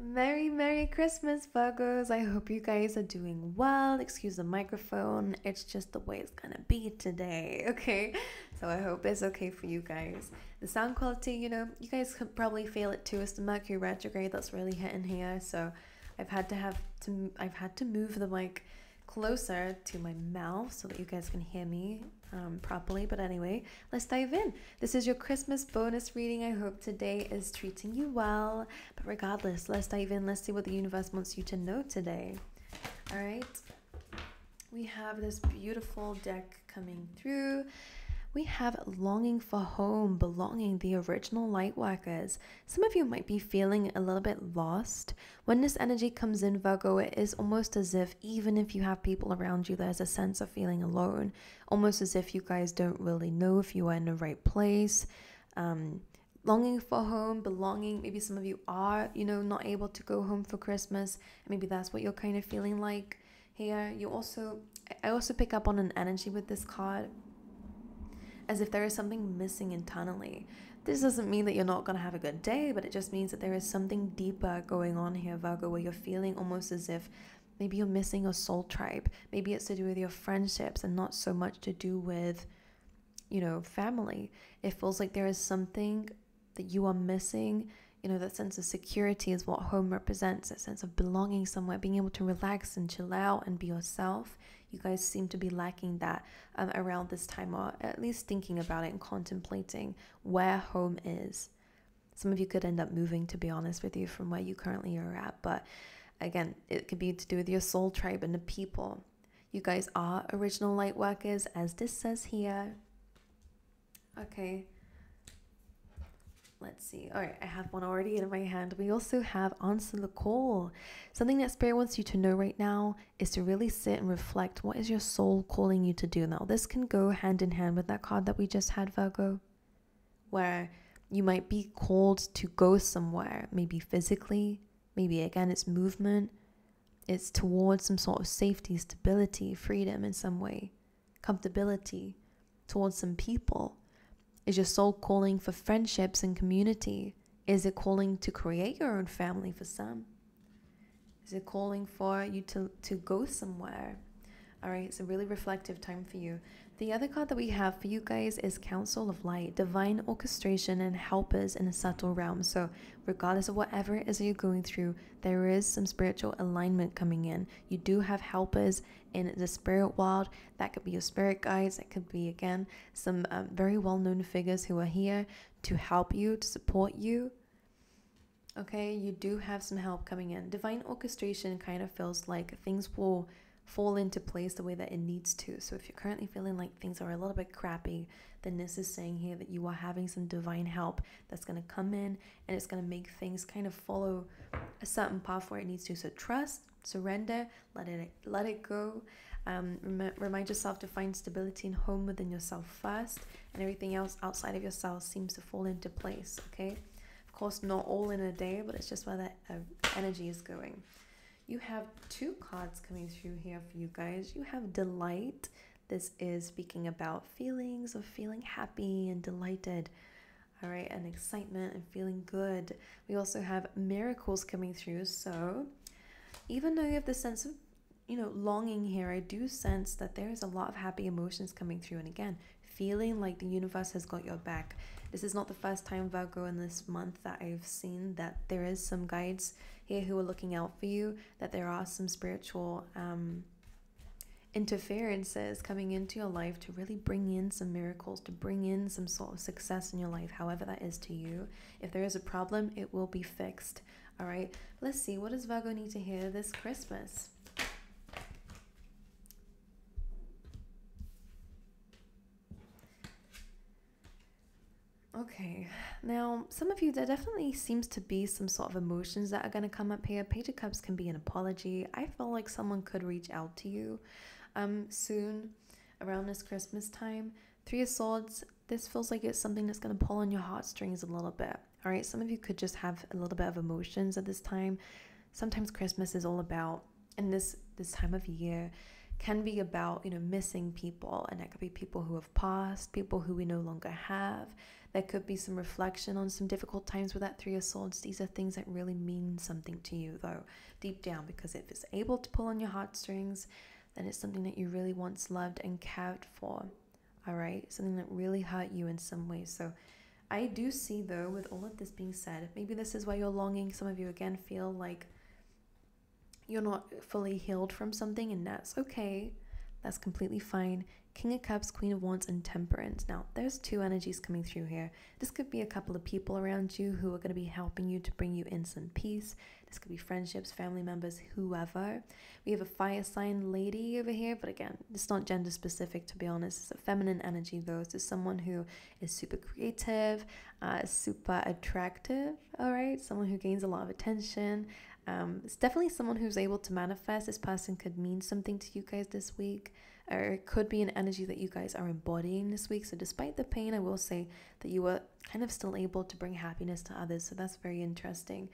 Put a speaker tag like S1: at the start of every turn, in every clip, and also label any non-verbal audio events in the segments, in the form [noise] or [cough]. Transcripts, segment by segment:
S1: Merry, Merry Christmas, Virgos. I hope you guys are doing well. Excuse the microphone, it's just the way it's gonna be today, [laughs] okay? So I hope it's okay for you guys. The sound quality, you know, you guys could probably feel it too. It's the Mercury retrograde that's really hitting here, so I've had to have to I've had to move the mic closer to my mouth so that you guys can hear me um, properly. But anyway, let's dive in. This is your Christmas bonus reading. I hope today is treating you well. But regardless, let's dive in. Let's see what the universe wants you to know today. All right. We have this beautiful deck coming through we have longing for home, belonging, the original light workers. Some of you might be feeling a little bit lost. When this energy comes in, Virgo, it is almost as if, even if you have people around you, there's a sense of feeling alone, almost as if you guys don't really know if you are in the right place. Um, longing for home, belonging. Maybe some of you are, you know, not able to go home for Christmas. Maybe that's what you're kind of feeling like here. You also, I also pick up on an energy with this card as if there is something missing internally. This doesn't mean that you're not going to have a good day, but it just means that there is something deeper going on here, Virgo, where you're feeling almost as if maybe you're missing a soul tribe. Maybe it's to do with your friendships and not so much to do with, you know, family. It feels like there is something that you are missing you know, that sense of security is what home represents, that sense of belonging somewhere, being able to relax and chill out and be yourself. You guys seem to be lacking that um, around this time, or at least thinking about it and contemplating where home is. Some of you could end up moving, to be honest with you, from where you currently are at. But again, it could be to do with your soul tribe and the people. You guys are original light workers, as this says here. Okay. Let's see. All right, I have one already in my hand. We also have Answer the Call. Something that Spirit wants you to know right now is to really sit and reflect. What is your soul calling you to do now? This can go hand in hand with that card that we just had, Virgo, where you might be called to go somewhere, maybe physically, maybe again, it's movement, it's towards some sort of safety, stability, freedom in some way, comfortability, towards some people is your soul calling for friendships and community? Is it calling to create your own family for some? Is it calling for you to, to go somewhere? All right, it's a really reflective time for you. The other card that we have for you guys is Council of Light, divine orchestration and helpers in a subtle realm. So, regardless of whatever it is that you're going through, there is some spiritual alignment coming in. You do have helpers in the spirit world. That could be your spirit guides, that could be, again, some um, very well known figures who are here to help you, to support you. Okay, you do have some help coming in. Divine orchestration kind of feels like things will fall into place the way that it needs to. So if you're currently feeling like things are a little bit crappy, then this is saying here that you are having some divine help that's going to come in and it's going to make things kind of follow a certain path where it needs to. So trust, surrender, let it let it go. Um, rem- remind yourself to find stability and home within yourself first, and everything else outside of yourself seems to fall into place. Okay, of course, not all in a day, but it's just where that uh, energy is going you have two cards coming through here for you guys. You have delight. This is speaking about feelings of feeling happy and delighted. All right, and excitement and feeling good. We also have miracles coming through. So, even though you have the sense of, you know, longing here, I do sense that there is a lot of happy emotions coming through. And again, feeling like the universe has got your back. This is not the first time, Virgo, in this month that I've seen that there is some guides here who are looking out for you, that there are some spiritual um, interferences coming into your life to really bring in some miracles, to bring in some sort of success in your life, however that is to you. If there is a problem, it will be fixed. All right, let's see. What does Virgo need to hear this Christmas? Okay, now some of you, there definitely seems to be some sort of emotions that are going to come up here. Page of Cups can be an apology. I feel like someone could reach out to you um, soon around this Christmas time. Three of Swords, this feels like it's something that's going to pull on your heartstrings a little bit. All right, some of you could just have a little bit of emotions at this time. Sometimes Christmas is all about, in this this time of year, can be about, you know, missing people. And that could be people who have passed, people who we no longer have. There could be some reflection on some difficult times with that Three of Swords. These are things that really mean something to you, though, deep down, because if it's able to pull on your heartstrings, then it's something that you really once loved and cared for. All right, something that really hurt you in some way. So, I do see, though, with all of this being said, maybe this is why you're longing. Some of you, again, feel like you're not fully healed from something, and that's okay. That's completely fine. King of Cups, Queen of Wands, and Temperance. Now, there's two energies coming through here. This could be a couple of people around you who are going to be helping you to bring you in some peace. This could be friendships, family members, whoever. We have a fire sign lady over here, but again, it's not gender specific to be honest. It's a feminine energy though. It's someone who is super creative, uh, super attractive, all right? Someone who gains a lot of attention, um, it's definitely someone who's able to manifest. This person could mean something to you guys this week, or it could be an energy that you guys are embodying this week. So, despite the pain, I will say that you were kind of still able to bring happiness to others. So, that's very interesting.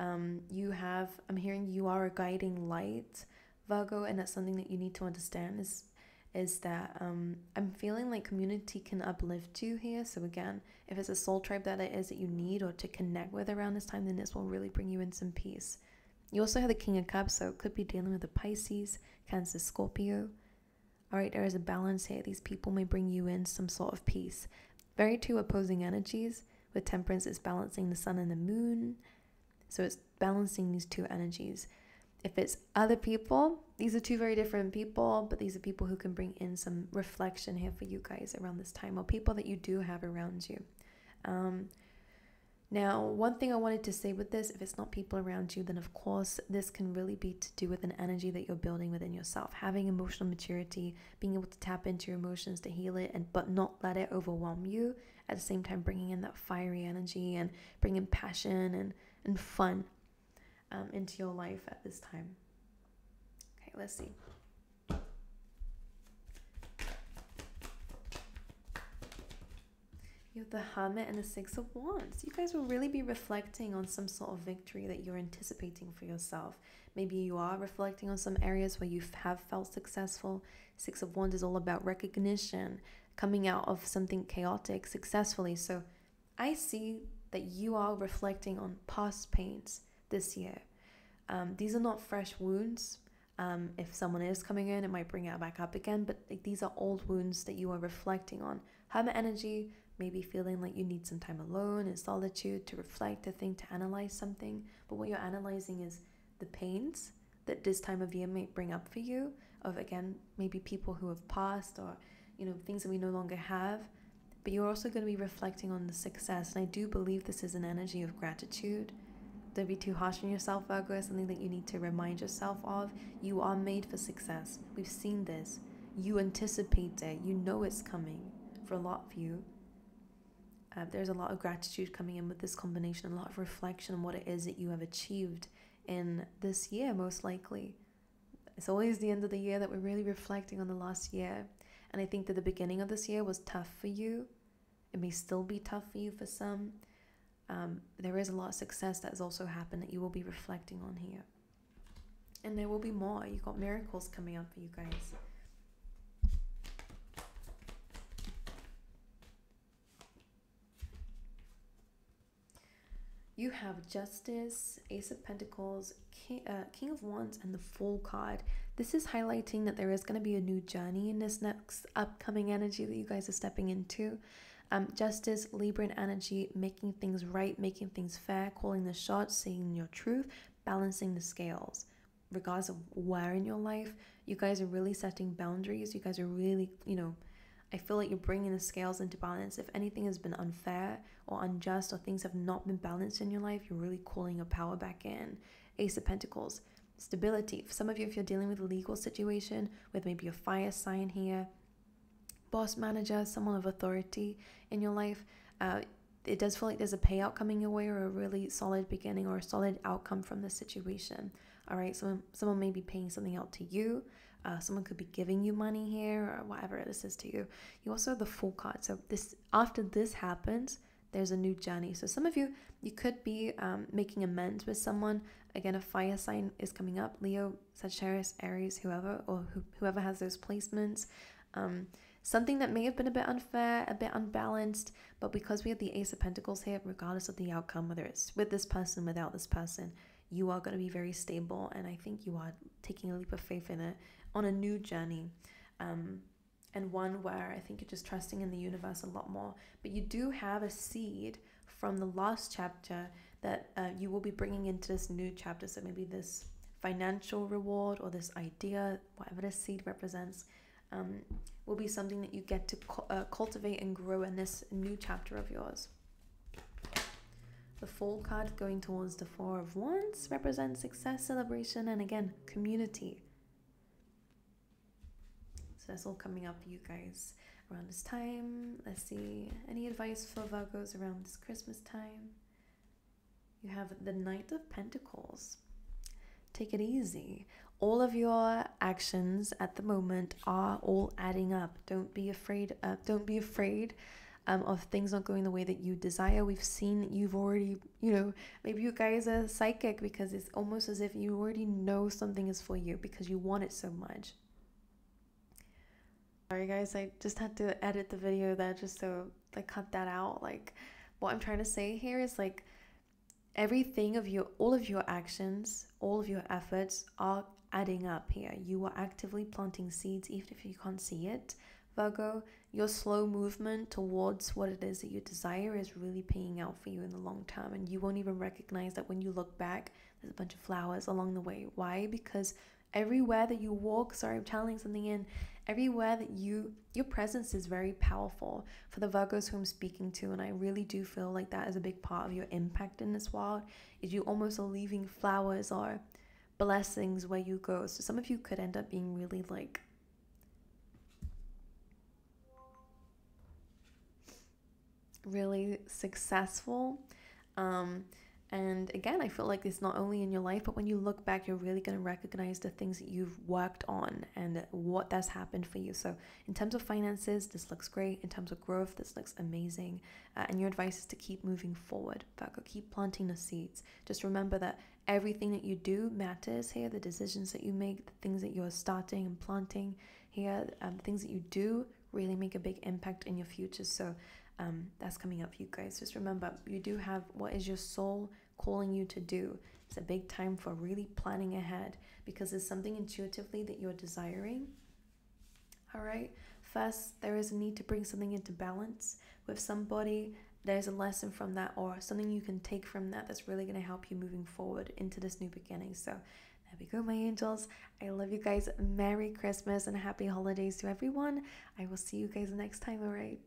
S1: Um, you have, I'm hearing you are a guiding light, Virgo, and that's something that you need to understand is is that um, I'm feeling like community can uplift you here. So again, if it's a soul tribe that it is that you need or to connect with around this time, then this will really bring you in some peace. You also have the King of Cups, so it could be dealing with the Pisces, Cancer, Scorpio. All right, there is a balance here. These people may bring you in some sort of peace. Very two opposing energies. With Temperance, it's balancing the sun and the moon. So it's balancing these two energies. If it's other people, these are two very different people, but these are people who can bring in some reflection here for you guys around this time, or people that you do have around you. Um, now, one thing I wanted to say with this if it's not people around you, then of course, this can really be to do with an energy that you're building within yourself. Having emotional maturity, being able to tap into your emotions to heal it, and but not let it overwhelm you. At the same time, bringing in that fiery energy and bringing passion and, and fun um, into your life at this time. Let's see. You have the Hermit and the Six of Wands. You guys will really be reflecting on some sort of victory that you're anticipating for yourself. Maybe you are reflecting on some areas where you have felt successful. Six of Wands is all about recognition, coming out of something chaotic successfully. So I see that you are reflecting on past pains this year. Um, these are not fresh wounds. Um, if someone is coming in, it might bring it back up again, but like, these are old wounds that you are reflecting on. Hermit energy, maybe feeling like you need some time alone in solitude to reflect, to think, to analyze something. But what you're analyzing is the pains that this time of year might bring up for you, of again, maybe people who have passed or, you know, things that we no longer have. But you're also going to be reflecting on the success. And I do believe this is an energy of gratitude don't be too harsh on yourself, Virgo, is something that you need to remind yourself of. You are made for success. We've seen this. You anticipate it. You know it's coming for a lot of you. Uh, there's a lot of gratitude coming in with this combination, a lot of reflection on what it is that you have achieved in this year, most likely. It's always the end of the year that we're really reflecting on the last year. And I think that the beginning of this year was tough for you. It may still be tough for you for some um, there is a lot of success that has also happened that you will be reflecting on here. And there will be more. You've got miracles coming up for you guys. You have Justice, Ace of Pentacles, King, uh, King of Wands, and the Fool card. This is highlighting that there is going to be a new journey in this next upcoming energy that you guys are stepping into. Um, justice, and energy, making things right, making things fair, calling the shots, saying your truth, balancing the scales. Regardless of where in your life, you guys are really setting boundaries. You guys are really, you know, I feel like you're bringing the scales into balance. If anything has been unfair or unjust or things have not been balanced in your life, you're really calling your power back in. Ace of Pentacles, stability. For some of you, if you're dealing with a legal situation with maybe a fire sign here, boss manager, someone of authority in your life, uh, it does feel like there's a payout coming your way or a really solid beginning or a solid outcome from this situation. All right, so someone may be paying something out to you. Uh, someone could be giving you money here or whatever this is to you. You also have the Fool card. So this after this happens, there's a new journey. So some of you, you could be um, making amends with someone. Again, a fire sign is coming up. Leo, Sagittarius, Aries, whoever, or who, whoever has those placements. Um, something that may have been a bit unfair, a bit unbalanced, but because we have the Ace of Pentacles here, regardless of the outcome, whether it's with this person, without this person, you are going to be very stable. And I think you are taking a leap of faith in it on a new journey. Um, and one where I think you're just trusting in the universe a lot more. But you do have a seed from the last chapter that uh, you will be bringing into this new chapter. So maybe this financial reward or this idea, whatever this seed represents, um, will be something that you get to cu- uh, cultivate and grow in this new chapter of yours. The Fool card going towards the Four of Wands represents success, celebration, and again, community. So that's all coming up for you guys around this time. Let's see. Any advice for Virgos around this Christmas time? You have the Knight of Pentacles. Take it easy. All of your actions at the moment are all adding up. Don't be afraid. Uh, don't be afraid um, of things not going the way that you desire. We've seen you've already, you know, maybe you guys are psychic because it's almost as if you already know something is for you because you want it so much. Sorry guys, I just had to edit the video there just so I cut that out. Like what I'm trying to say here is like everything of your all of your actions, all of your efforts are adding up here. You are actively planting seeds even if you can't see it. Virgo, your slow movement towards what it is that you desire is really paying out for you in the long term. And you won't even recognize that when you look back, there's a bunch of flowers along the way. Why? Because everywhere that you walk, sorry, I'm channeling something in, everywhere that you, your presence is very powerful for the Virgos who I'm speaking to. And I really do feel like that is a big part of your impact in this world, is you almost are leaving flowers or blessings where you go. So some of you could end up being really like really successful. Um, and again, I feel like it's not only in your life, but when you look back, you're really going to recognize the things that you've worked on and what that's happened for you. So, in terms of finances, this looks great. In terms of growth, this looks amazing. Uh, and your advice is to keep moving forward, Virgo. Keep planting the seeds. Just remember that everything that you do matters here. The decisions that you make, the things that you're starting and planting here, um, things that you do really make a big impact in your future. So, um, that's coming up for you guys. Just remember, you do have what is your soul calling you to do. It's a big time for really planning ahead because there's something intuitively that you're desiring. All right. First, there is a need to bring something into balance with somebody. There's a lesson from that, or something you can take from that that's really going to help you moving forward into this new beginning. So, there we go, my angels. I love you guys. Merry Christmas and happy holidays to everyone. I will see you guys next time, all right?